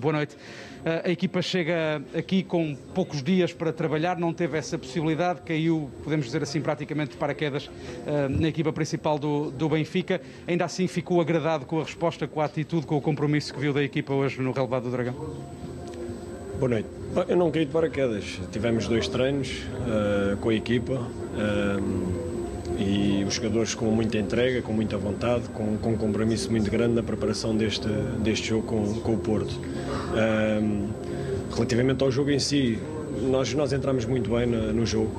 boa noite. Uh, a equipa chega aqui com poucos dias para trabalhar, não teve essa possibilidade, caiu, podemos dizer assim, praticamente de paraquedas uh, na equipa principal do, do Benfica. Ainda assim ficou agradado com a resposta, com a atitude, com o compromisso que viu da equipa hoje no relevado do Dragão? Boa noite. Eu não caí de paraquedas. Tivemos dois treinos uh, com a equipa e os jogadores com muita entrega, com muita vontade, com, com um compromisso muito grande na preparação deste, deste jogo com, com o Porto. Um, relativamente ao jogo em si, nós, nós entramos muito bem no, no jogo.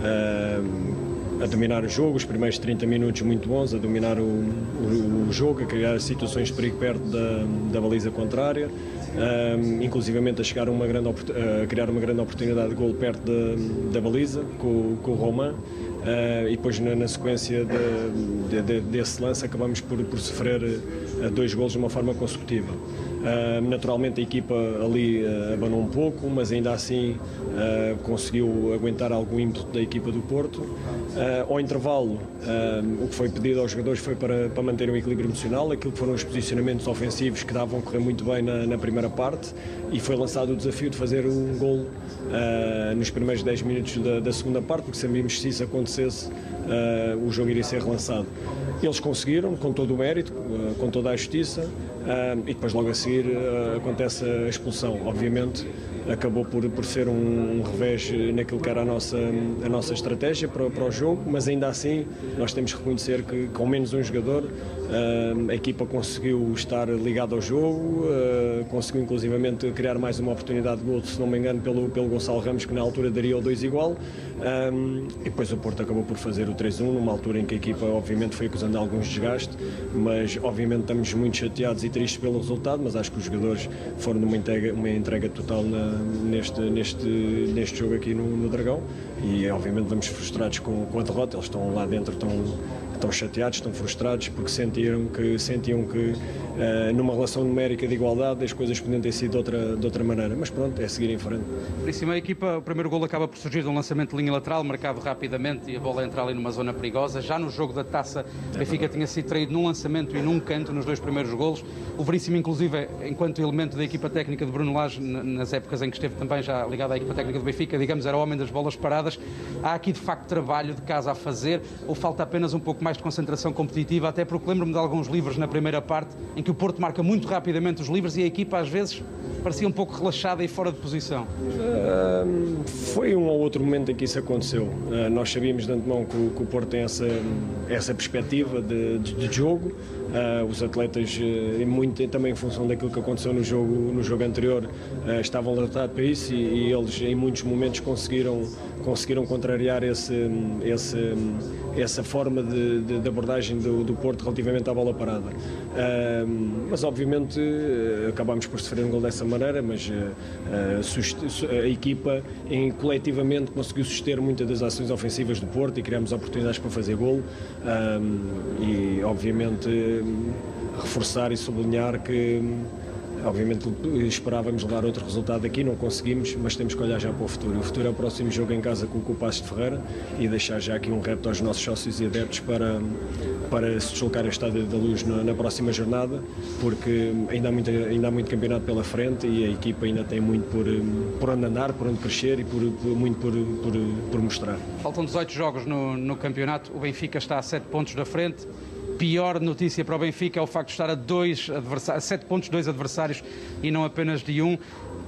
Um, a dominar o jogo, os primeiros 30 minutos muito bons, a dominar o, o, o jogo, a criar situações de perigo perto da, da baliza contrária, um, inclusivamente a, chegar uma grande, a criar uma grande oportunidade de gol perto da, da baliza com, com o Romain. Uh, e depois na, na sequência de, de, de, desse lance acabamos por, por sofrer uh, dois golos de uma forma consecutiva. Uh, naturalmente a equipa ali abanou um pouco, mas ainda assim conseguiu aguentar algum ímpeto da equipa do Porto. ao intervalo, o que foi pedido aos jogadores foi para, para manter o equilíbrio emocional, aquilo que foram os posicionamentos ofensivos que davam a correr muito bem na, na primeira parte e foi lançado o desafio de fazer um gol nos primeiros 10 minutos da, da, segunda parte, porque sabíamos se isso acontecesse o jogo iria ser relançado. Eles conseguiram, com todo o mérito, com toda a justiça, e depois logo a seguir acontece a expulsão. Obviamente acabou por, por ser um, um, revés naquilo que era a nossa, a nossa estratégia para, para o jogo, mas ainda assim nós temos que reconhecer que com menos um jogador a equipa conseguiu estar ligada ao jogo, conseguiu inclusivamente criar mais uma oportunidade de gol, se não me engano, pelo, pelo Gonçalo Ramos, que na altura daria o 2 igual. E depois o Porto acabou por fazer o 3-1, numa altura em que a equipa, obviamente, foi acusando alguns desgastes, mas obviamente estamos muito chateados e tristes pelo resultado. Mas acho que os jogadores foram numa entrega, uma entrega total na, neste, neste, neste jogo aqui no, no Dragão. E obviamente vamos frustrados com, com a derrota, eles estão lá dentro, estão estão chateados, estão frustrados porque sentiram que, sentiam que uh, numa relação numérica de igualdade as coisas podiam ter sido de outra, de outra maneira. Mas pronto, é seguir em frente. Veríssimo, a equipa, o primeiro gol acaba por surgir de um lançamento de linha lateral, marcado rapidamente e a bola entra ali numa zona perigosa. Já no jogo da taça, é Benfica tinha sido traído num lançamento e num canto nos dois primeiros golos. O Veríssimo, inclusive, enquanto elemento da equipa técnica de Bruno Lage, nas épocas em que esteve também já ligado à equipa técnica do Benfica, digamos, era o homem das bolas paradas. Há aqui de facto trabalho de casa a fazer ou falta apenas um pouco mais de concentração competitiva, até porque lembro-me de alguns livros na primeira parte em que o Porto marca muito rapidamente os livros e a equipa às vezes parecia um pouco relaxada e fora de posição. Uh, foi um ou outro momento em que isso aconteceu. Uh, nós sabíamos de antemão que o, que o Porto tem essa, essa perspectiva de, de, de jogo. Uh, os atletas, uh, muito também em função daquilo que aconteceu no jogo, no jogo anterior, estavam alertados para isso e, e, eles em muitos momentos conseguiram, conseguiram contrariar esse, esse, essa forma de, de, de abordagem do, do, Porto relativamente à bola parada. mas obviamente acabámos por sofrer um gol dessa maneira, mas a equipa em, coletivamente conseguiu suster muitas das ações ofensivas do Porto e criamos oportunidades para fazer gol e obviamente reforçar e sublinhar que Obviamente esperávamos levar outro resultado aqui, não conseguimos, mas temos que olhar já para o futuro. O futuro é o próximo jogo em casa com o Passos de Ferreira e deixar já aqui um repto aos nossos sócios e adeptos para, para se deslocar ao Estádio da Luz na, na, próxima jornada, porque ainda há, muito, ainda há muito campeonato pela frente e a equipa ainda tem muito por, por onde andar, por onde crescer e por, por muito por, por, por mostrar. Faltam 18 jogos no, no campeonato, o Benfica está a 7 pontos da frente pior notícia para o Benfica é o facto de estar a, dois a sete pontos, dois adversários e não apenas de um.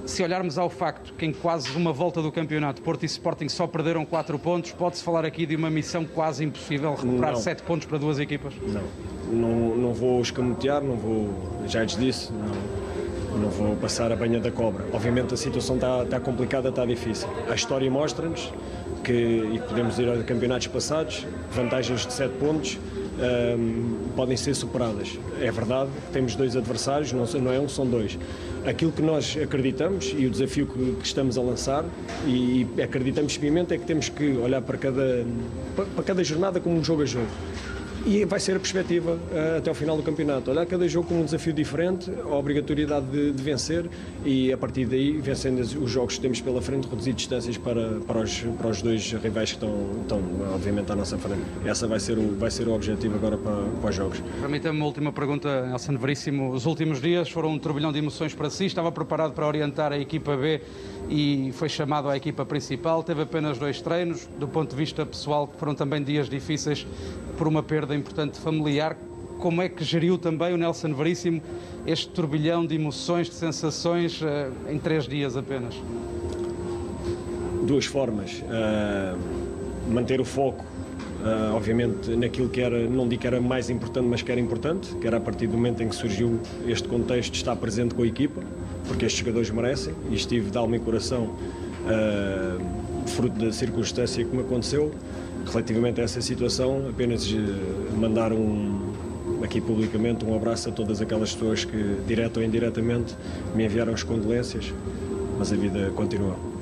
Se olharmos ao facto que em quase uma volta do campeonato Porto e Sporting só perderam quatro pontos, pode-se falar aqui de uma missão quase impossível recuperar não. sete pontos para duas equipas? Não, não, não vou escamotear, não vou, já lhes disse, não, não vou passar a banha da cobra. Obviamente a situação está, está complicada, está difícil. A história mostra-nos que, e podemos ir a campeonatos passados, vantagens de sete pontos, um, podem ser superadas. É verdade, temos dois adversários, não, não é um, são dois. Aquilo que nós acreditamos e o desafio que, que estamos a lançar e, e acreditamos piamente é que temos que olhar para cada, para, para cada jornada como um jogo a jogo. E vai ser a perspectiva uh, até ao final do campeonato. Olhar cada jogo com um desafio diferente, a obrigatoriedade de, de, vencer e a partir daí, vencendo os jogos que temos pela frente, reduzir distâncias para, para, os, para os dois rivais que estão, estão, obviamente, à nossa frente. Essa vai ser o, vai ser o objetivo agora para, para os jogos. Permita-me uma última pergunta, Nelson Veríssimo. Os últimos dias foram um turbilhão de emoções para si, estava preparado para orientar a equipa B e foi chamado à equipa principal, teve apenas dois treinos, do ponto de vista pessoal, foram também dias difíceis por uma perda importante familiar. Como é que geriu também o Nelson Veríssimo este turbilhão de emoções, de sensações uh, em três dias apenas? Duas formas. Uh, manter o foco, uh, obviamente, naquilo que era, não digo que era mais importante, mas que era importante, que era a partir do momento em que surgiu este contexto estar presente com a equipa, porque estes jogadores merecem, e estive de alma e coração, fruto da circunstância que me aconteceu relativamente a essa situação, apenas eh, mandar um, aqui publicamente um abraço a todas aquelas pessoas que, direto ou indiretamente, me enviaram as condolências, mas a vida continua.